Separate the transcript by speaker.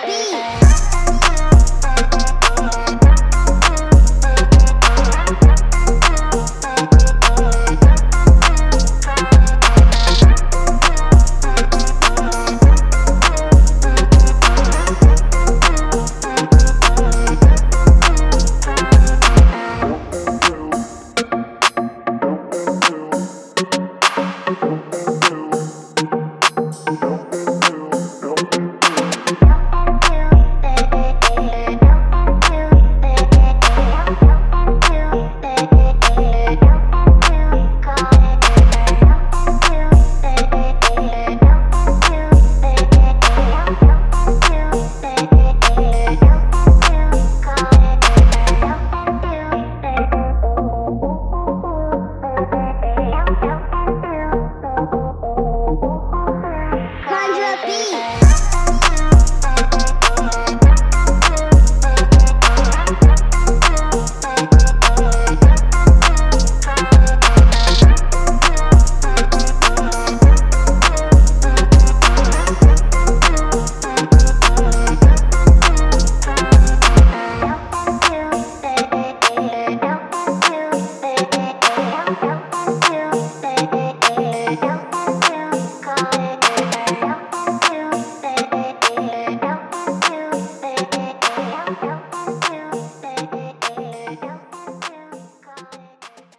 Speaker 1: the beat.